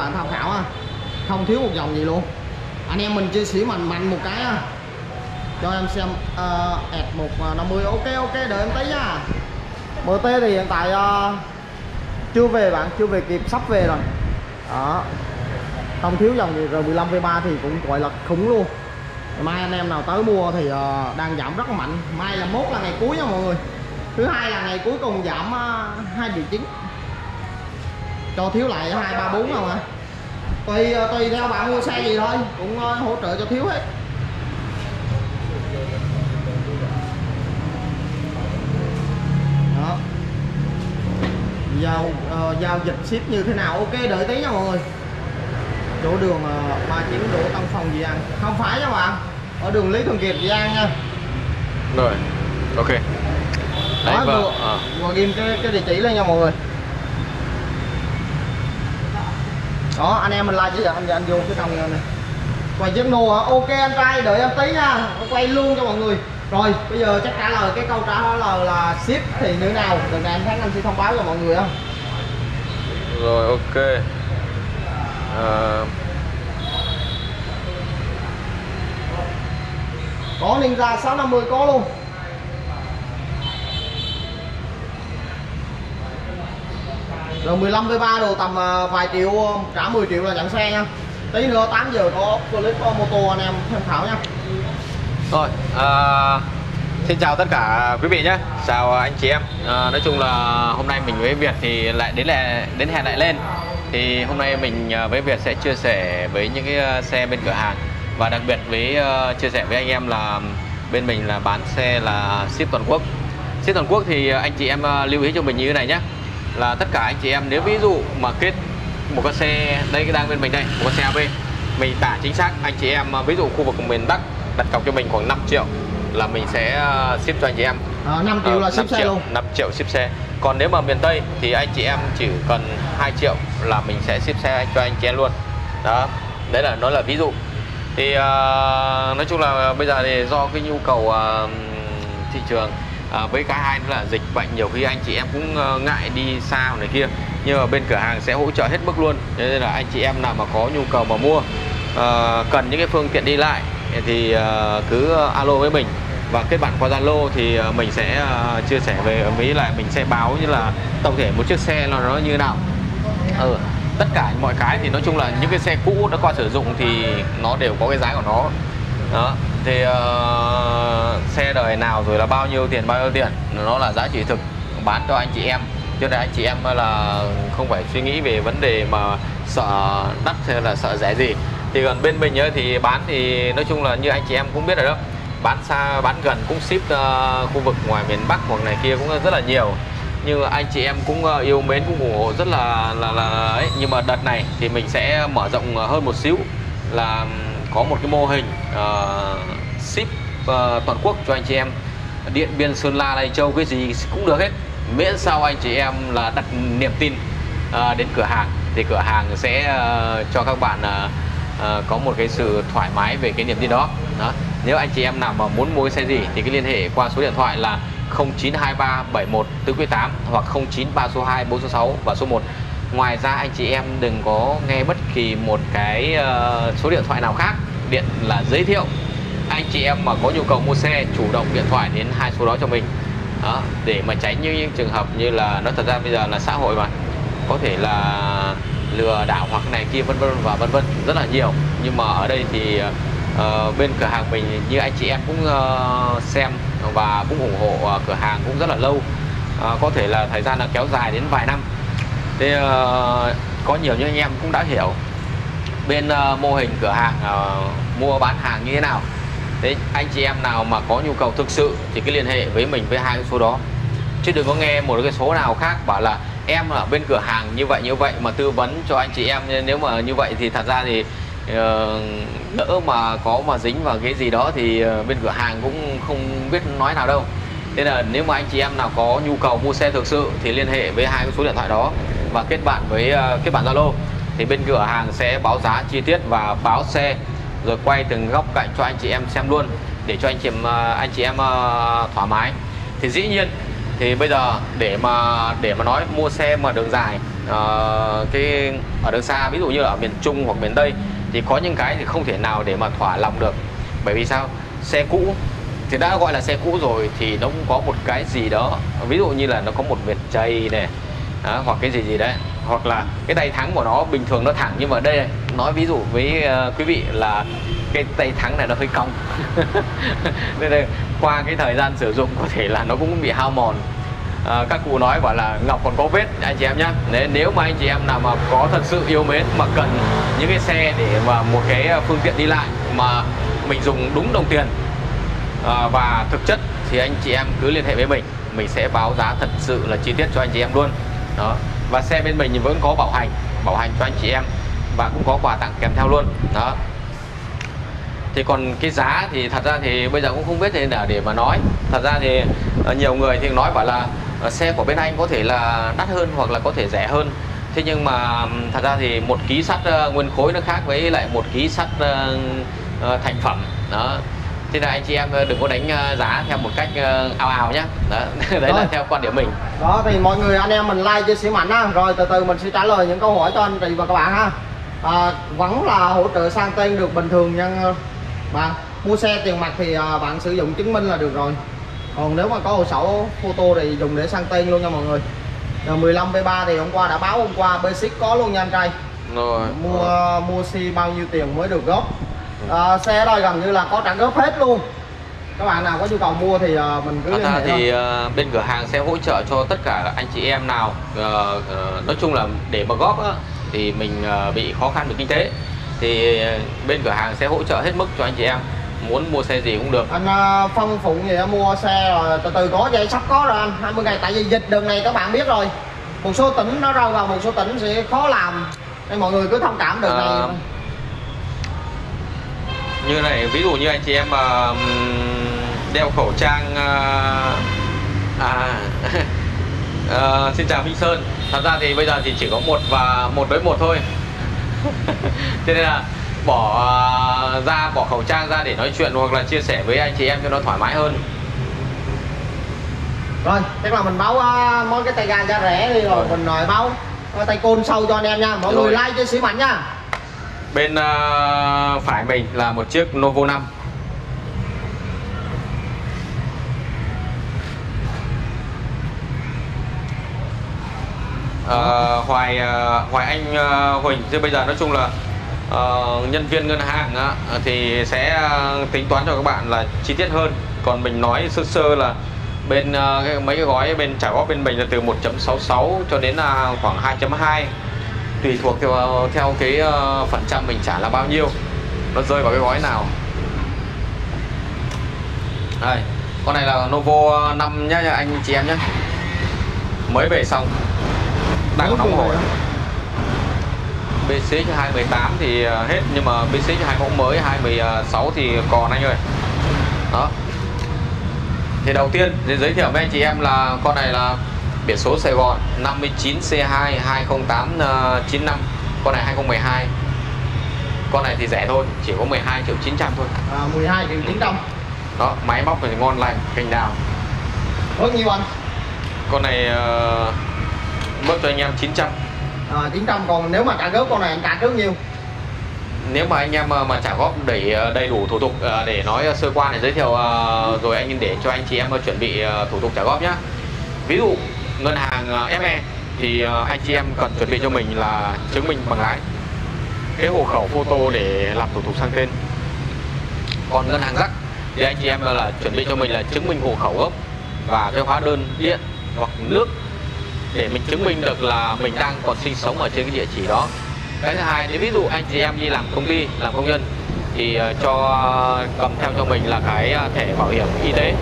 bạn tham khảo ha không thiếu một dòng gì luôn. Anh em mình chia sẻ mạnh mạnh một cái ha cho em xem uh, năm 150 ok ok đợi em tí nha. MT thì hiện tại uh, chưa về bạn chưa về kịp sắp về rồi. Đó. Không thiếu dòng gì R15 V3 thì cũng gọi là khủng luôn. Mai anh em nào tới mua thì uh, đang giảm rất là mạnh. Mai là mốt là ngày cuối nha mọi người. Thứ hai là ngày cuối cùng giảm uh, 2 triệu chín cho thiếu lại hai ba bốn không ạ tùy uh, tùy theo bạn mua xe gì thôi cũng uh, hỗ trợ cho thiếu hết. Đó. Giao uh, giao dịch ship như thế nào ok đợi tí nha mọi người. Chỗ đường uh, 39 Đỗ Tân Phong Dị An. Không phải nha bạn ở đường Lý Thường Kiệt Dị An nha. Rồi ok. Đấy đó vâng vừa, à. vừa ghim cái, cái địa chỉ lên nha mọi người đó anh em mình like chứ giờ anh anh vô cái trong này. Quay chiếc nô hả ok anh trai đợi em tí nha. Quay luôn cho mọi người. Rồi bây giờ chắc trả lời cái câu trả lời là ship thì như thế nào? Đợt này anh tháng anh sẽ thông báo cho mọi người không rồi ok. Ờ, có Ninja 650 có luôn rồi 15 với 3 đồ tầm à, vài triệu à, trả 10 triệu là nhận xe nha tí nữa 8 giờ có clip à, mô tô anh em tham khảo nha Rồi, à, xin chào tất cả quý vị nhé, chào anh chị em. À, nói chung là hôm nay mình với Việt thì lại đến lại đến hẹn lại lên. Thì hôm nay mình với Việt sẽ chia sẻ với những cái xe bên cửa hàng và đặc biệt với chia sẻ với anh em là bên mình là bán xe là ship toàn quốc. Ship toàn quốc thì anh chị em lưu ý cho mình như thế này nhé, là tất cả anh chị em nếu ví dụ mà kết một con xe đây cái đang bên mình đây, một con xe AB mình tả chính xác anh chị em à, ví dụ khu vực miền Bắc đặt cọc cho mình khoảng 5 triệu là mình sẽ ờ, ship cho anh chị em. À, 5 triệu Ờ, là 5 ship xe triệu, luôn? 5 triệu ship xe. Còn nếu mà miền Tây thì anh chị em chỉ cần 2 triệu là mình sẽ ship xe cho anh chị em luôn. Đó đấy là nó là ví dụ. Thì ờ, nói chung là bây giờ thì do cái nhu cầu ờ, thị trường à, với cái hai nữa là dịch bệnh nhiều khi anh chị em cũng ờ, ngại đi xa này kia. Nhưng mà bên cửa hàng sẽ hỗ trợ hết mức luôn. Thế nên là anh chị em nào mà có nhu cầu mà mua à, cần những cái phương tiện đi lại thì à, cứ alo với mình. Và kết bạn qua Zalo thì mình sẽ chia sẻ về với lại mình sẽ báo như là tổng thể một chiếc xe là nó như nào. Ừ, tất cả mọi cái thì nói chung là những cái xe cũ đã qua sử dụng thì nó đều có cái giá của nó. Đó thì uh, ờ, xe đời nào rồi là bao nhiêu tiền bao nhiêu tiền? Nó là giá trị thực bán cho anh chị em. Cho nên anh chị em là không phải suy nghĩ về vấn đề mà sợ đắt hay là sợ rẻ gì. Thì còn bên mình ấy, thì bán thì nói chung là như anh chị em cũng biết rồi đó. Bán xa bán gần cũng ship uh, khu vực ngoài miền Bắc hoặc này kia cũng rất là nhiều. Nhưng anh chị em cũng uh, yêu mến cũng ủng hộ rất là là là ấy. Nhưng mà đợt này thì mình sẽ mở rộng hơn một xíu là có một cái mô hình uh, ship uh, toàn quốc cho anh chị em. Điện biên sơn la lai châu cái gì cũng được hết. Miễn sao anh chị em là đặt niềm tin uh, đến cửa hàng thì cửa hàng sẽ uh, cho các bạn uh, uh, có một cái sự thoải mái về cái niềm tin đó. đó. Nếu anh chị em nào mà muốn mua cái xe gì thì cái liên hệ qua số điện thoại là 0923 71 498 hoặc 093 số 2 466 và số 1 ngoài ra anh chị em đừng có nghe bất kỳ một cái ờ, số điện thoại nào khác. Điện là giới thiệu. Anh chị em mà có nhu cầu mua xe chủ động điện thoại đến hai số đó cho mình. Đó, để mà tránh những, những trường hợp như là nó thật ra bây giờ là xã hội mà có thể là lừa đảo hoặc này kia vân vân và vân vân rất là nhiều. Nhưng mà ở đây thì uh, bên cửa hàng mình như anh chị em cũng uh, xem và cũng ủng hộ uh, cửa hàng cũng rất là lâu. Uh, có thể là thời gian là kéo dài đến vài năm thế uh, có nhiều những anh em cũng đã hiểu bên uh, mô hình cửa hàng uh, mua bán hàng như thế nào. Thế anh chị em nào mà có nhu cầu thực sự thì cứ liên hệ với mình với hai cái số đó. Chứ đừng có nghe một cái số nào khác bảo là em ở bên cửa hàng như vậy như vậy mà tư vấn cho anh chị em. Nếu mà như vậy thì thật ra thì đỡ mà có mà dính vào cái gì đó thì bên cửa hàng cũng không biết nói nào đâu. Nên là nếu mà anh chị em nào có nhu cầu mua xe thực sự thì liên hệ với hai cái số điện thoại đó và kết bạn với ờ, kết bạn Zalo. Thì bên cửa hàng sẽ báo giá chi tiết và báo xe rồi quay từng góc cạnh cho anh chị em xem luôn để cho anh chị em ờ, anh chị em ờ, thoải mái. Thì dĩ nhiên thì bây giờ để mà để mà nói mua xe mà đường dài uh, cái ở đường xa ví dụ như ở miền Trung hoặc miền Tây thì có những cái thì không thể nào để mà thỏa lòng được. Bởi vì sao? Xe cũ thì đã gọi là xe cũ rồi thì nó cũng có một cái gì đó ví dụ như là nó có một vệt chày này đó, hoặc cái gì gì đấy. Hoặc là cái tay thắng của nó bình thường nó thẳng nhưng mà đây nói ví dụ với uh, quý vị là cái tay thắng này nó hơi cong. Nên đây qua cái thời gian sử dụng có thể là nó cũng bị hao mòn. À, các cụ nói bảo là ngọc còn có vết anh chị em nhé nên nếu mà anh chị em nào mà có thật sự yêu mến mà cần những cái xe để mà một cái ờ, phương tiện đi lại mà mình dùng đúng đồng tiền à, và thực chất thì anh chị em cứ liên hệ với mình. Mình sẽ báo giá thật sự là chi tiết cho anh chị em luôn đó. Và xe bên mình vẫn có bảo hành bảo hành cho anh chị em và cũng có quà tặng kèm theo luôn. Đó. Thì còn cái giá thì thật ra thì bây giờ cũng không biết thế nào để mà nói. Thật ra thì ờ, nhiều người thì nói bảo là ờ, xe của bên anh có thể là đắt hơn hoặc là có thể rẻ hơn. Thế nhưng mà thật ra thì một ký sắt uh, nguyên khối nó khác với lại một ký sắt thành phẩm. Đó thế là anh chị em đừng có đánh giá theo một cách ào ào nhé đó. đấy rồi. là theo quan điểm mình. Đó thì mọi người anh em mình like chia sẻ mạnh á. Rồi từ từ mình sẽ trả lời những câu hỏi cho anh chị và các bạn ha. À, vẫn là hỗ trợ sang tên được bình thường nha. Bạn mua xe tiền mặt thì à, bạn sử dụng chứng minh là được rồi. Còn nếu mà có hồ sổ photo thì dùng để sang tên luôn nha mọi người. Rồi 15 B3 thì hôm qua đã báo hôm qua basic có luôn nha anh trai. Rồi. Mua rồi. mua xe bao nhiêu tiền mới được góp à, xe đây gần như là có trả góp hết luôn. Các bạn nào có nhu cầu mua thì uh, mình cứ liên hệ thì uh, bên cửa hàng sẽ hỗ trợ cho tất cả anh chị em nào uh, uh, nói chung là để mà góp uh, thì mình uh, bị khó khăn về kinh tế. Thì bên cửa hàng sẽ hỗ trợ hết mức cho anh chị em. Muốn mua xe gì cũng được. Anh uh, phân phụng gì mua xe rồi từ từ có vậy sắp có rồi anh 20 ngày. Tại vì dịch đường này các bạn biết rồi một số tỉnh nó rơi vào một số tỉnh sẽ khó làm. Nên mọi người cứ thông cảm được à, này như này ví dụ như anh chị em mà đeo khẩu trang à uh, xin chào Minh Sơn. Thật ra thì bây giờ thì chỉ có một và một đối một thôi. Cho nên là bỏ à, ra bỏ khẩu trang ra để nói chuyện hoặc là chia sẻ với anh chị em cho nó thoải mái hơn. Rồi chắc là mình báo uh, món cái tay ga giá rẻ đi rồi, rồi. mình nói báo tay côn sâu cho anh em nha. Mọi rồi. người like cho sĩ mạnh nha bên uh, phải mình là một chiếc Novo 5 uh, ờ, Hoài uh, Hoài Anh uh, Huỳnh thì bây giờ nói chung là uh, nhân viên ngân hàng uh, thì sẽ uh, tính toán cho các bạn là chi tiết hơn. Còn mình nói sơ sơ là bên uh, mấy cái gói bên trả góp bên mình là từ 1.66 cho đến uh, khoảng 2.2 tùy thuộc theo theo cái uh, phần trăm mình trả là bao nhiêu. Nó rơi vào cái gói nào. Đây con này là Novo 5 nhá anh chị em nhé mới về xong. Đang nóng hổi. BCX 218 thì ờ, hết nhưng mà BCX 2 mẫu mới 216 thì còn anh ơi. Đó. Thì đầu tiên thì giới thiệu với anh chị em là con này là biển số Sài Gòn 59 C2 208 95 con này 2012 con này thì rẻ thôi chỉ có 12 triệu 900 thôi. À, 12 triệu 900 đó máy móc thì ngon lành cành đào. Có nhiêu anh. Con này uh, mất cho anh em 900 à, 900 còn nếu mà trả góp con này anh trả trước nhiêu? Nếu mà anh em mà, trả góp để ờ, đầy đủ thủ tục ờ, để nói sơ qua để giới thiệu rồi anh để cho anh chị em chuẩn bị thủ tục trả góp nhá. Ví dụ ngân hàng ờ, FE thì ờ, anh chị em cần chuẩn bị cho mình là chứng minh bằng lái, cái hộ khẩu photo để làm thủ tục sang tên. Còn ngân hàng rắc thì anh chị em là chuẩn bị cho mình là chứng minh hộ khẩu gốc và cái hóa đơn điện hoặc nước để mình chứng minh được là mình đang còn sinh sống ở trên cái địa chỉ đó. Cái thứ hai nếu ví dụ anh chị em đi làm công ty, làm công nhân thì ờ, cho, cầm theo cho mình là cái thẻ bảo hiểm y tế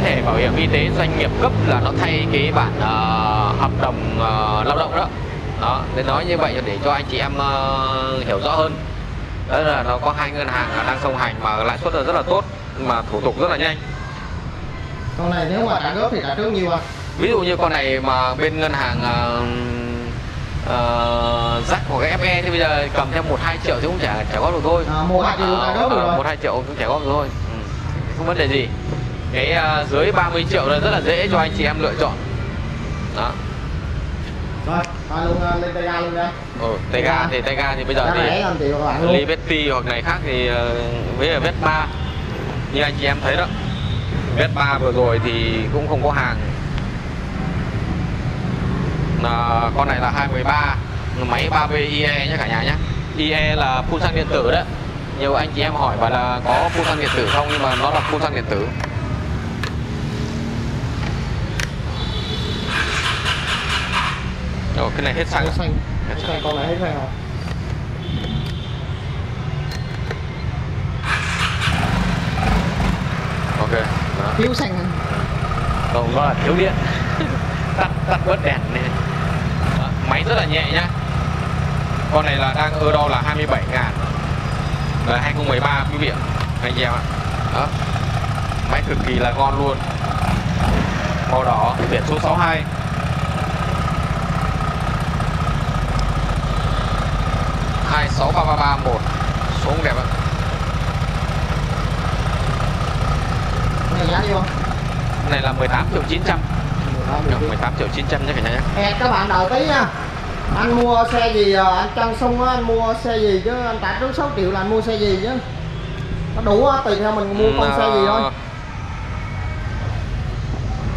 cái thẻ bảo hiểm y tế doanh nghiệp cấp là nó thay cái bản uh, hợp đồng uh, lao động đó. Đó nên nói như vậy để cho anh chị em uh, hiểu rõ hơn. Đó là nó có hai ngân hàng đang song hành mà lãi suất là rất là tốt mà thủ tục rất là nhanh. Con này nếu mà trả góp thì trả trước nhiêu à? Ví dụ như con này mà bên ngân hàng uh, uh, rắc hoặc cái FE thì bây giờ cầm theo một hai triệu thì cũng trả trả góp được thôi. À, một hai triệu trả góp được rồi. một hai triệu cũng trả góp được thôi. Ừ. không vấn đề gì cái uh, dưới 30 triệu là rất là dễ cho anh chị em lựa chọn. Đó. Rồi thôi luôn uh, lên tay ga luôn nha ừ, tay ga thì tay ga thì bây giờ thì Liberty hoặc này khác thì uh, với Vespa. Như anh chị em thấy đó. Vespa vừa rồi thì cũng không có hàng. Là con này là 213 máy 3V IE nhé cả nhà nhé IE là phun xăng điện tử đấy. Nhiều anh chị em hỏi bảo là có phun xăng điện tử không nhưng mà nó là phun xăng điện tử rồi cái này hết xăng hết Hết hết xăng. xanh con này hết xanh rồi. Ok đó. thiếu anh còn nó là thiếu điện. Tắt tắt bớt đèn này Đó, máy rất là nhẹ nhá. Con này là đang ơ đo là 27 ngàn. Là 2013 quý vị ạ anh em ạ. Đó. Máy cực kỳ là ngon luôn. Màu đỏ biển số 62 hai sáu ba ba ba một. Số cũng đẹp ạ. Giá nhiêu này là 18 triệu 900 Được, 18 triệu 900 nhé cả nhà nhé. Các bạn đợi tí nha. Anh mua xe gì à, anh Trân Sung á, anh mua xe gì chứ? Anh trả trước 6 triệu là anh mua xe gì chứ? Nó đủ á, tùy theo mình mua con xe gì thôi. Ờ,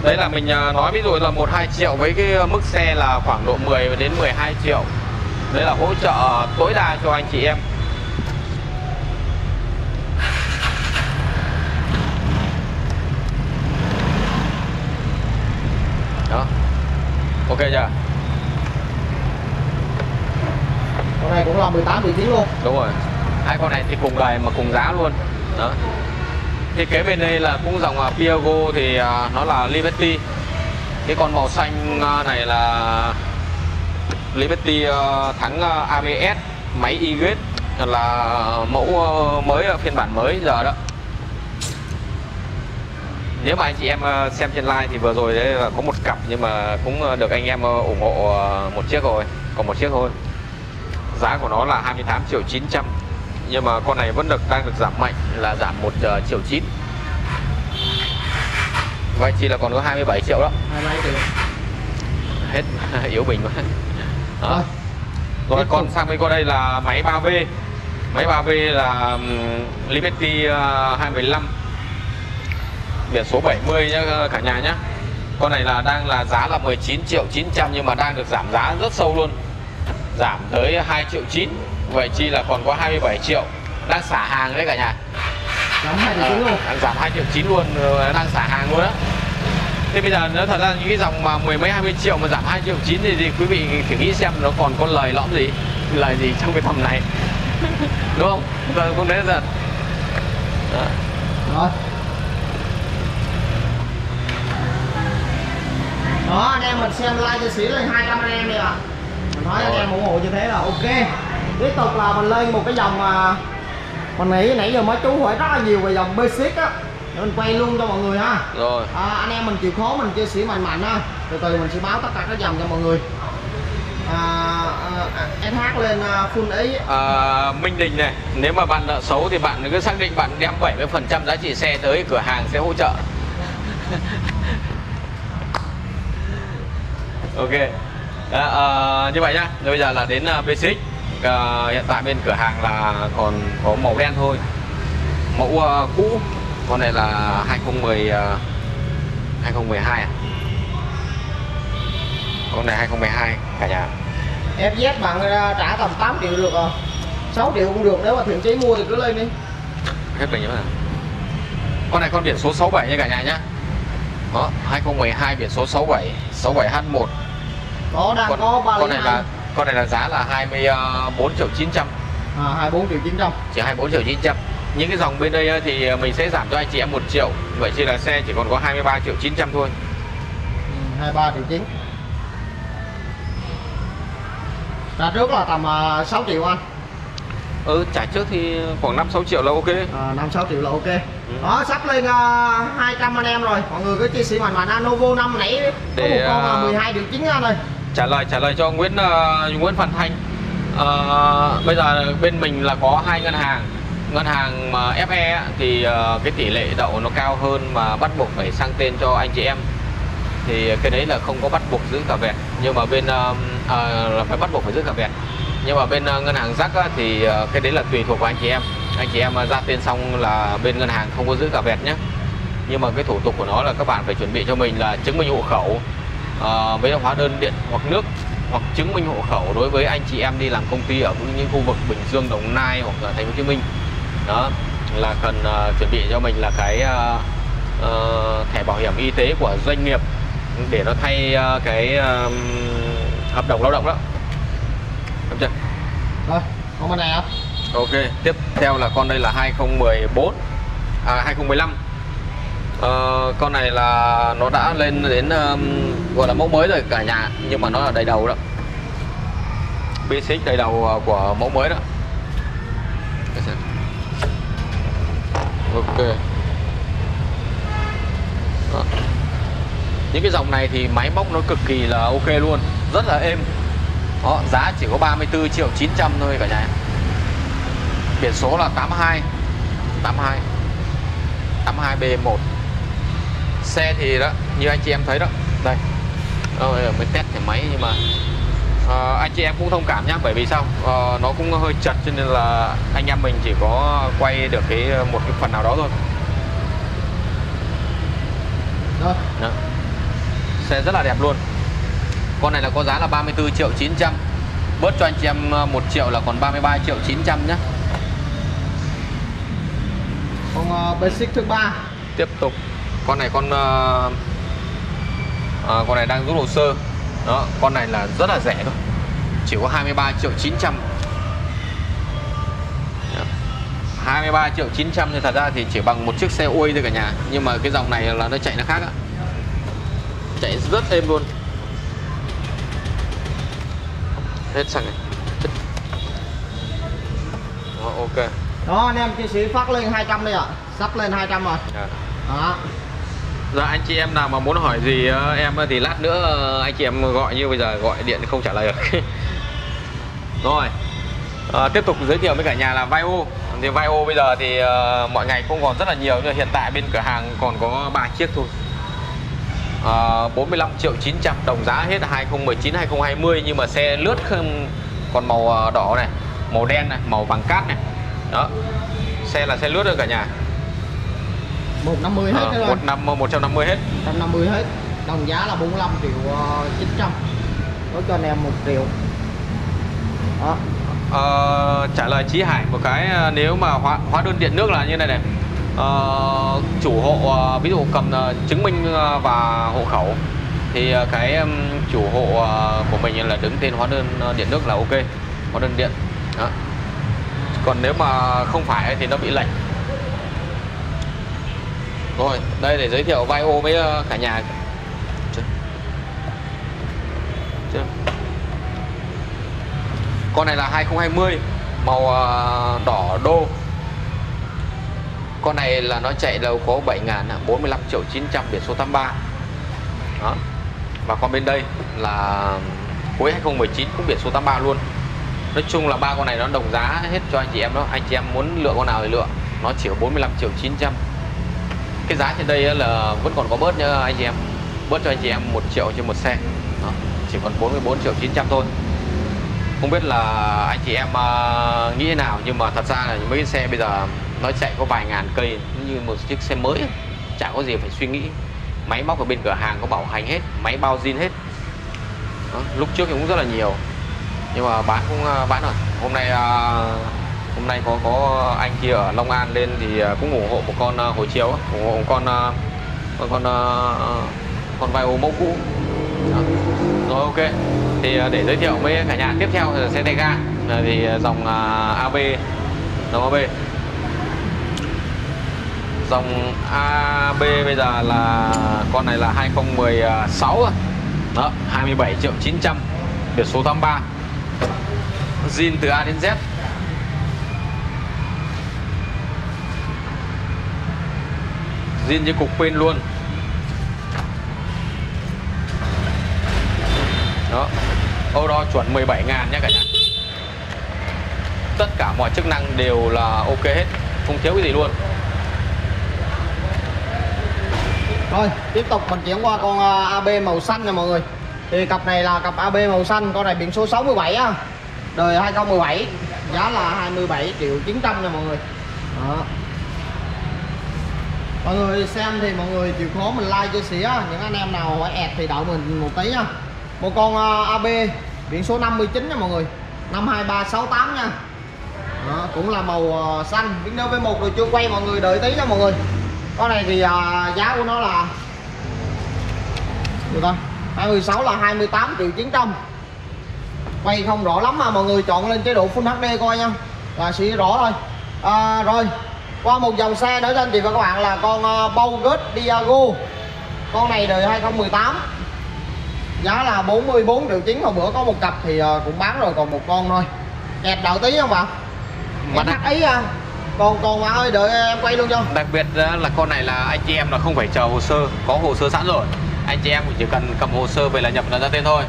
Đấy là mình à, nói ví dụ là 1 2 triệu với cái mức xe là khoảng độ 10 đến 12 triệu. Đấy là hỗ trợ tối đa cho anh chị em. Đó. Ok chưa? Con này cũng là 18 triệu chín luôn Đúng rồi. Hai con này thì cùng đời mà cùng giá luôn. Đó. Thì kế bên đây là cũng dòng à, Piago thì à, nó là Liberty. Cái con màu xanh à, này là Liberty à, thắng à, ABS máy e là mẫu à, mới phiên bản mới giờ đó. Nếu mà anh chị em xem trên live thì vừa rồi đấy là có một cặp nhưng mà cũng được anh em ủng hộ một chiếc rồi, còn một chiếc thôi. Giá của nó là 28 triệu 900 nhưng mà con này vẫn được đang được giảm mạnh là giảm 1 uh, triệu 9 Vậy chỉ là còn có 27 triệu đó 27 triệu Hết yếu bình quá đó. Rồi. Tục. sang bên con đây là máy 3V Máy 3V là Liberty uh, 215 Biển số 70 nhá cả nhà nhá. Con này là đang là giá là 19 triệu 900 nhưng mà đang được giảm giá rất sâu luôn. Giảm tới 2 triệu 9 Vậy chi là còn có 27 triệu. Đang xả hàng đấy cả nhà. Giảm 2 triệu chín luôn. đang giảm 2 triệu 9 luôn ờ, đang xả hàng luôn á thế bây giờ nếu thật ra những cái dòng mà mười mấy 20 triệu mà giảm 2 triệu 9 thì, thì quý vị thử nghĩ xem nó còn có lời lõm gì lời gì trong cái tầm này. Đúng không? Giờ cũng đấy giờ. Đó. Đó. Anh em mình xem like cho xỉu lên 200 anh em đi ạ. Mình nói anh em ủng hộ như thế là ok. Tiếp tục là mình lên một cái dòng mà Mình nghĩ nãy giờ mấy chú hỏi rất là nhiều về dòng basic á Để mình quay luôn cho mọi người ha. Rồi. À, Anh em mình chịu khó mình chia sẻ mạnh mạnh ha. Từ từ mình sẽ báo tất cả các dòng cho mọi người. À, à, SH lên à, full ý. À, Minh Đình này nếu mà bạn nợ xấu thì bạn cứ xác định bạn đem 70 phần trăm giá trị xe tới cửa hàng sẽ hỗ trợ. Ok. Đó, à, như vậy nhá. Bây giờ là đến uh, basic. À, hiện tại bên cửa hàng là còn có màu đen thôi. Mẫu uh, cũ con này là 2010 uh, 2012 à con này 2012 cả nhà. FZ bạn à, trả tầm 8 triệu được rồi 6 triệu cũng được nếu mà thiện chí mua thì cứ lên đi. Hết nhớ là con này con biển số 67 nha cả nhà nhá. Đó 2012 biển số 67 67H1 có đang con, có ba con này là con này là giá là 24 triệu 900 à, 24 triệu 900 chỉ 24 triệu 900 những cái dòng bên đây á, thì mình sẽ giảm cho anh chị em 1 triệu. Vậy chỉ là xe chỉ còn có 23 triệu 900 thôi. Ừ, 23 triệu 9 trả trước là tầm à, 6 triệu anh. Ừ trả trước thì khoảng 5 6 triệu là ok. À, 5 6 triệu là ok. Đó sắp lên uh, 200 anh em rồi. Mọi người cứ chia sẻ mạnh mạnh anh Novo 5 nãy có Để, một con à, 12 triệu 9 anh ơi trả lời trả lời cho Nguyễn uh, Nguyễn Văn Thanh. Ờ, bây giờ bên mình là có hai ngân hàng ngân hàng mà FE thì ờ, cái tỷ lệ đậu nó cao hơn mà bắt buộc phải sang tên cho anh chị em. Thì cái đấy là không có bắt buộc giữ cả vẹt nhưng mà bên à, là phải bắt buộc phải giữ cả vẹt nhưng mà bên ờ, ngân hàng rắc thì cái đấy là tùy thuộc vào anh chị em. Anh chị em ra tên xong là bên ngân hàng không có giữ cả vẹt nhé nhưng mà cái thủ tục của nó là các bạn phải chuẩn bị cho mình là chứng minh hộ khẩu ờ, với hóa đơn điện hoặc nước hoặc chứng minh hộ khẩu đối với anh chị em đi làm công ty ở những khu vực Bình Dương, Đồng Nai hoặc là Thành phố Hồ Chí Minh đó là cần ờ, chuẩn bị cho mình là cái ờ, ờ, thẻ bảo hiểm y tế của doanh nghiệp để nó thay ờ, cái ờ, hợp đồng lao động đó Được chưa? rồi con bên này không Ok, tiếp theo là con đây là 2014 à 2015. Ờ, con này là nó đã lên đến um, gọi là mẫu mới rồi cả nhà nhưng mà nó là đầy đầu đó. B6 đầy đầu của mẫu mới đó. Để xem. Ok. Đó. Những cái dòng này thì máy móc nó cực kỳ là ok luôn, rất là êm. Đó, giá chỉ có 34 triệu 900 thôi cả nhà biển số là 82 82 82B1 xe thì đó như anh chị em thấy đó. Đây. Rồi mới test thẻ máy nhưng mà ờ, anh chị em cũng thông cảm nhá bởi vì sao? Ờ, nó cũng hơi chật cho nên là anh em mình chỉ có quay được cái một cái phần nào đó thôi. Rồi đó. xe rất là đẹp luôn. Con này là có giá là 34 triệu 900 bớt cho anh chị em 1 triệu là còn 33 triệu 900 nhá. Con uh, basic thứ ba. Tiếp tục. Con này con ờ, ờ, con này đang rút hồ sơ đó con này là rất là rẻ thôi. Chỉ có 23 triệu 900 Đó. 23 triệu 900 thì thật ra thì chỉ bằng một chiếc xe ui thôi cả nhà. Nhưng mà cái dòng này là nó chạy nó khác á. Chạy rất êm luôn. Hết xăng này. Đó, ok. Đó anh em chiến sĩ phát lên 200 đi ạ. Sắp lên 200 rồi. Dạ. đó Dạ anh chị em nào mà muốn hỏi gì ờ, em thì lát nữa ờ, anh chị em gọi như bây giờ gọi điện không trả lời được. Rồi. à, tiếp tục giới thiệu với cả nhà là Vaio. Thì Vaio bây giờ thì uh, mọi ngày cũng còn rất là nhiều nhưng hiện tại bên cửa hàng còn có 3 chiếc thôi. à, 45 triệu 900 đồng giá hết 2019 2020 nhưng mà xe lướt không còn màu đỏ này, màu đen này, màu vàng cát này. Đó. Xe là xe lướt rồi cả nhà. 150 hết Ờ, bạn. năm 150 hết. 150 hết. Đồng giá là 45 triệu ờ, 900 đối cho anh em 1 triệu. Đó. Ờ, trả lời Chí Hải một cái ờ, nếu mà hóa, hóa đơn điện nước là như này này. Ờ, chủ hộ ờ, ví dụ cầm ờ, chứng minh ờ, và hộ khẩu thì ờ, cái chủ hộ ờ, của mình là đứng tên hóa đơn ờ, điện nước là ok. Hóa đơn điện. Đó. còn nếu mà không phải thì nó bị lệch rồi đây để giới thiệu vai ô với ờ, cả nhà Chưa? Chưa? Con này là 2020 màu ờ, đỏ đô. Con này là nó chạy đâu có 7 ngàn à, 45 triệu 900 biển số 83. Đó. Và con bên đây là, cuối 2019 cũng biển số 83 luôn. Nói chung là ba con này nó đồng giá hết cho anh chị em đó. Anh chị em muốn lựa con nào thì lựa. Nó chỉ có 45 triệu 900. Cái giá trên đây là vẫn còn có bớt nhá anh chị em. Bớt cho anh chị em 1 triệu trên một xe. Đó. Chỉ còn 44 triệu 900 thôi không biết là anh chị em à, nghĩ thế nào nhưng mà thật ra là mấy cái xe bây giờ nó chạy có vài ngàn cây như một chiếc xe mới chả có gì phải suy nghĩ máy móc ở bên cửa hàng có bảo hành hết máy bao zin hết Đó, lúc trước thì cũng rất là nhiều nhưng mà bán cũng à, bán rồi hôm nay à, hôm nay có có anh kia ở Long An lên thì à, cũng ủng hộ một con à, hồi chiếu ủng hộ một con à, con con con vai ô mẫu cũ. Đó. rồi, ok. Thì để giới thiệu với cả nhà tiếp theo là xe tay ga thì dòng AB dòng AB dòng AB bây giờ là con này là 2016 đó 27 triệu 900 biển số 83 zin từ A đến Z. zin như cục pin luôn. Đó. Ô đo chuẩn 17 ngàn nhé cả nhà. Tất cả mọi chức năng đều là ok hết, không thiếu cái gì luôn. Rồi, tiếp tục mình chuyển qua con à, AB màu xanh nha mọi người. Thì cặp này là cặp AB màu xanh, Con này biển số 67 á. Đời 2017 Giá là 27 triệu 900 nha mọi người. Đó. Mọi người xem thì mọi người chịu khó mình like chia sẻ Những anh em nào hỏi ẹt thì đậu mình một tí nha Một con à, AB biển số 59 nha mọi người. 52368 nha. Đó, cũng là màu à, xanh. Biến đấu với một rồi chưa quay mọi người đợi tí nha mọi người. Con này thì à, giá của nó là được không? 26 là 28 triệu 900 quay không rõ lắm mà mọi người chọn lên chế độ Full HD coi nha. Là sẽ rõ thôi à, rồi qua một dòng xe nữa anh chị và các bạn là con uh, Bogus Diago. Con này đời 2018 giá là 44 triệu 9 hồi bữa có một cặp thì uh, cũng bán rồi còn một con thôi. Kẹt đợi tí không bạn? Mà mà ý à. Còn còn bạn ơi đợi em quay luôn cho. Đặc biệt là con này là anh chị em là không phải chờ hồ sơ có hồ sơ sẵn rồi. Anh chị em chỉ cần cầm hồ sơ về là nhập là ra tên thôi.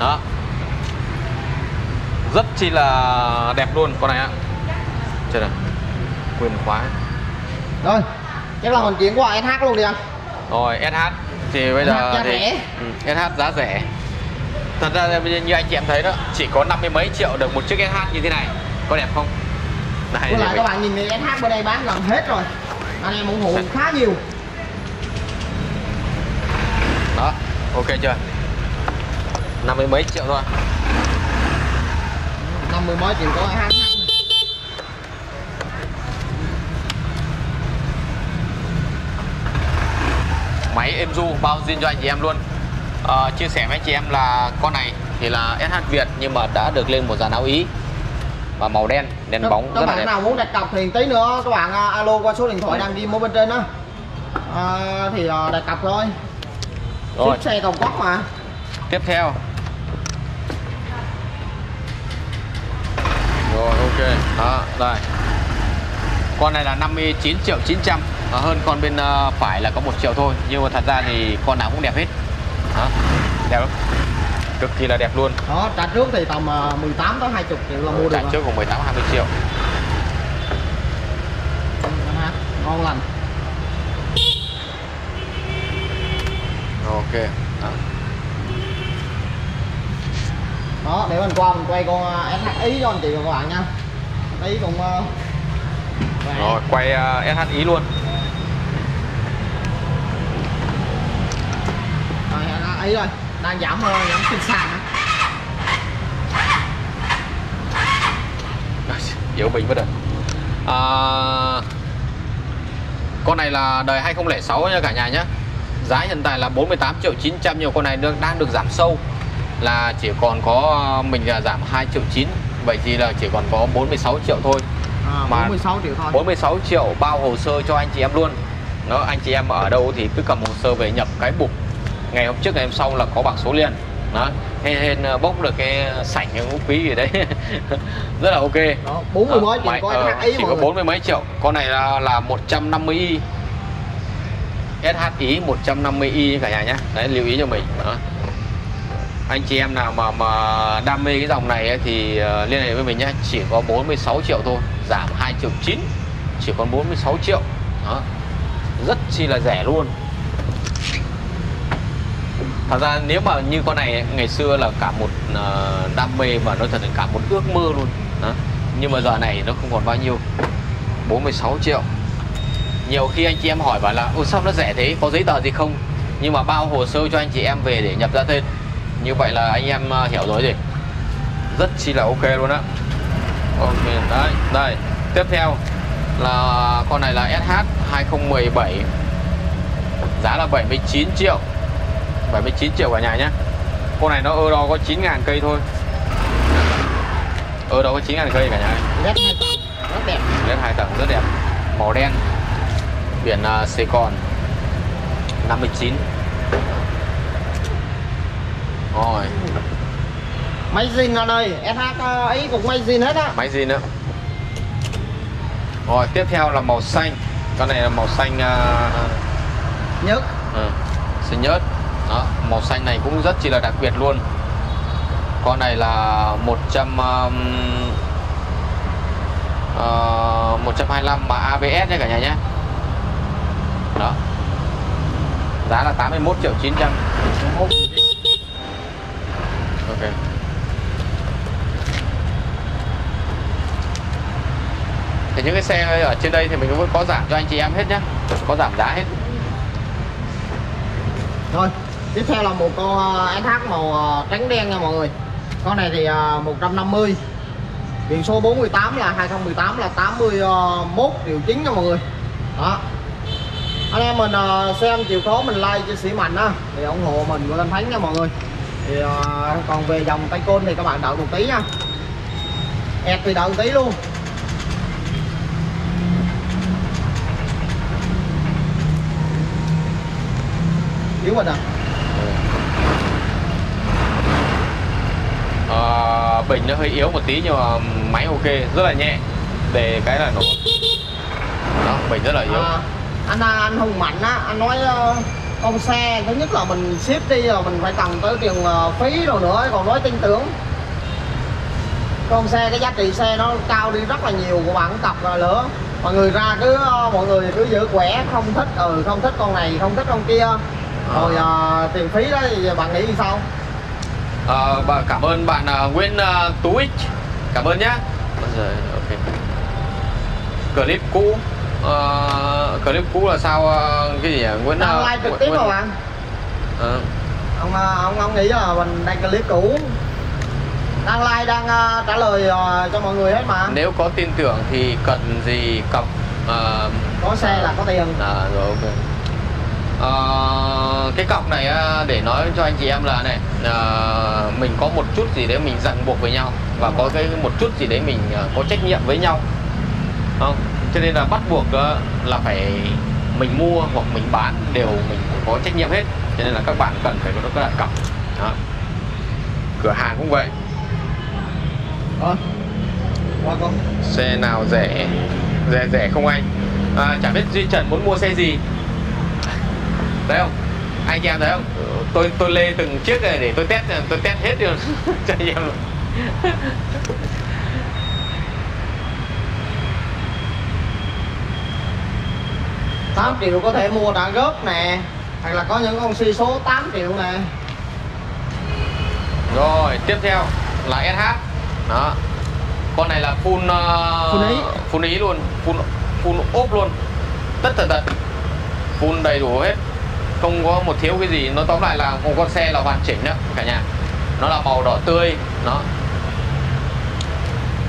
Đó. Rất chi là đẹp luôn con này ạ. Trời ơi quên khóa rồi chắc là mình chuyển qua SH luôn đi anh rồi SH thì bây giờ SH giá thì rẻ. ừ, SH giá rẻ. Thật ra như anh chị em thấy đó chỉ có năm mươi mấy triệu được một chiếc SH như thế này có đẹp không? Này với thì lại mình- các bạn nhìn thấy SH bên đây bán gần hết rồi. Anh em ủng hộ khá nhiều. Đó ok chưa? năm mươi mấy triệu thôi năm mươi mấy triệu có SH máy êm du bao zin cho anh chị em luôn. Ờ, chia sẻ với anh chị em là con này thì là SH Việt nhưng mà đã được lên một dàn áo ý. Và màu đen đèn các, bóng các rất là bạn đẹp. nào muốn đặt cọc thì tí nữa các bạn à, alo qua số điện thoại đang ghi ở bên trên đó. À, thì à, đặt cọc thôi. Rồi. Ship xe toàn quốc mà. Tiếp theo. Rồi ok. Đó đây con này là 59 triệu 900 Và hơn con bên ờ, phải là có một triệu thôi nhưng mà thật ra thì con nào cũng đẹp hết. Đó. đẹp lắm. Cực kỳ là đẹp luôn. Đó trả trước thì tầm à, 18 tới 20 triệu là mua được trả trước của 18 20 triệu. Ngon lành. Ok. Đó. đó để mình qua mình quay con SH ý cho anh chị và các bạn nha. Ý cũng rồi quay ờ, SH ý luôn ý rồi đang giảm giảm trên sàn á. yếu bình mất rồi. À, con này là đời 2006 nha cả nhà nhé. Giá hiện tại là 48 triệu 900 nhưng con này đang đang được giảm sâu. Là chỉ còn có mình là giảm 2 triệu 9 vậy thì là chỉ còn có 46 triệu thôi. À, Mà- 46 triệu thôi. 46 triệu bao hồ sơ cho anh chị em luôn. Đó anh chị em ở đâu thì cứ cầm hồ sơ về nhập cái bục ngày hôm trước ngày hôm sau là có bảng số liền. Đó hên hên ờ, bốc được cái sảnh cái ngũ quý gì đấy. Rất là ok. Đó 40 mấy triệu Máy- có ờ, chỉ có người bốn mươi mấy triệu. Con này là là 150 y SH ý 150 y cả nhà nhé đấy lưu ý cho mình. Đó. Anh chị em nào mà mà đam mê cái dòng này ấy, thì ờ, liên hệ với mình nhé chỉ có 46 triệu thôi giảm 2 triệu 9 chỉ còn 46 triệu. Đó. Rất chi là rẻ luôn thật ra nếu mà như con này ấy, ngày xưa là cả một ờ, đam mê và nó thật là cả một ước mơ luôn. Đó. nhưng mà giờ này nó không còn bao nhiêu 46 triệu. Nhiều khi anh chị em hỏi bảo là ô sao nó rẻ thế? Có giấy tờ gì không? Nhưng mà bao hồ sơ cho anh chị em về để nhập ra tên như vậy là anh em ờ, hiểu rồi gì rất chi là ok luôn á. Ok đấy đây. Tiếp theo là con này là SH 2017 giá là 79 triệu. 79 triệu cả nhà nhé. Con này nó ở đó có 9 ngàn cây thôi. Ở đó có 9 ngàn cây cả nhà. Led hai tầng rất đẹp. Lên hai tầng rất đẹp. Màu đen. Biển uh, Sài Gòn. 59 rồi. Máy zin anh ơi SH ý cũng máy zin hết á. Máy gì nữa rồi tiếp theo là màu xanh. Con này là màu xanh uh, nhất ừ, xanh nhớt màu xanh này cũng rất chỉ là đặc biệt luôn. Con này là 100 um, ờ, uh, 125 mà ABS nha cả nhà nhé. Đó. Giá là 81 triệu 900 ok. Thì những cái xe ở trên đây thì mình cũng có giảm cho anh chị em hết nhé. Có giảm giá hết. Thôi tiếp theo là một con ờ, SH màu ờ, trắng đen nha mọi người. Con này thì ờ, 150. Biển số 418 là 2018 là 81 triệu 9 nha mọi người. Đó. Anh em mình xem chịu khó mình like chia sẻ mạnh á, thì ủng hộ mình của Thanh Thánh nha mọi người. Thì còn về dòng tay côn thì các bạn đợi một tí nha. ẹt thì đợi một tí luôn. Yếu mình à. Ờ, bình nó hơi yếu một tí nhưng mà máy ok rất là nhẹ. Để cái là nổ đó bình rất là yếu. À, anh anh Hùng Mạnh á anh nói ờ, con xe thứ nhất là mình ship đi rồi mình phải cần tới tiền ờ, phí rồi nữa còn nói tin tưởng. Con xe cái giá trị xe nó cao đi rất là nhiều của bạn cọc rồi nữa mọi người ra cứ ờ, mọi người cứ giữ khỏe không thích ừ không thích con này không thích con kia. Rồi ờ, tiền phí đó thì bạn nghĩ sao Ờ, bà cảm ơn bạn ờ, Nguyễn uh, Tú Ích. Cảm ơn nhá. Bây giờ, ok. Clip cũ Ờ, clip cũ là sao ờ, cái gì nhỉ? Nguyễn đang like trực tiếp mà bạn Ờ, ông ông ông nghĩ là mình đang clip cũ. Đang like đang ờ, trả lời ờ, cho mọi người hết mà. Nếu có tin tưởng thì cần gì cọc ờ, có xe là có tiền. À rồi ok. Ờ, cái cọc này á, để nói cho anh chị em là này ờ, mình có một chút gì đấy mình ràng buộc với nhau và có cái một chút gì đấy mình ờ, có trách nhiệm với nhau. Không? Cho nên là bắt buộc ờ, là phải mình mua hoặc mình bán đều mình có trách nhiệm hết. Cho nên là các bạn cần phải có cái đặt cọc. Đó. cửa hàng cũng vậy. Qua con. xe nào rẻ? Rẻ rẻ không anh? À, chả biết duy trần muốn mua xe gì. Thấy không anh chị em thấy không? Tôi tôi lê từng chiếc này để tôi test tôi test hết luôn. Cho anh em. Luôn. 8 triệu có thể mua đã góp nè. Hoặc là có những con xi số 8 triệu nè. Rồi tiếp theo là SH đó. Con này là full uh, Full ý. full ý luôn. Full full ốp luôn. Tất tần tật. Full đầy đủ hết không có một thiếu cái gì. Nó tóm lại là một con xe là hoàn chỉnh đó cả nhà. Nó là màu đỏ tươi nó.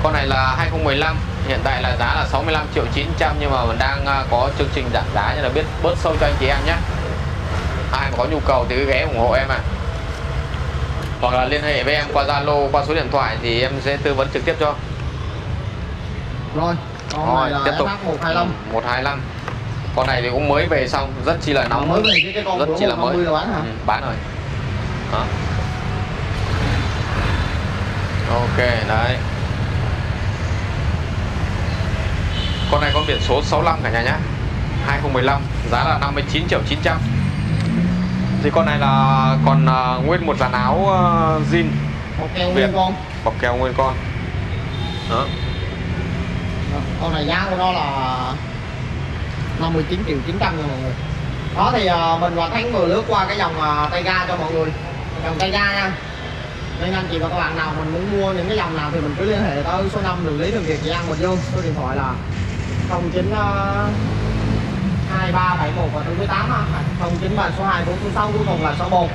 Con này là 2015 hiện tại là giá là 65 triệu 900 nhưng mà mình đang à, có chương trình giảm giá nên là biết bớt sâu cho anh chị em nhé ai mà có nhu cầu thì cứ ghé ủng hộ em à hoặc là liên hệ với em qua Zalo qua số điện thoại thì em sẽ tư vấn trực tiếp cho. Rồi con này là tiếp tục. SH125 Ừ, 125 con này thì cũng mới về xong rất chi là nóng. Mới về cái, cái con rất chi là mới. 150 là bán hả? Ừ, bán rồi. Đó. Ok đấy. Con này có biển số 65 cả nhà nhé 2015 giá là 59 triệu 900 thì con này là còn à, nguyên một dàn áo uh, jean. Một keo Việt. nguyên con. Bọc keo nguyên con. Đó. Con này giá của nó là 59 triệu 900 nha mọi người. Đó thì uh, mình và Thắng vừa lướt qua cái dòng à, uh, tay ga cho mọi người. Dòng tay ga nha. Nên anh chị và các bạn nào mình muốn mua những cái dòng nào thì mình cứ liên hệ tới số 5 đường Lý Thường Kiệt Giang Bình Dương số điện thoại là 09 uh, 2371 và 48 09 số 2 4 số 6 cuối cùng là số 1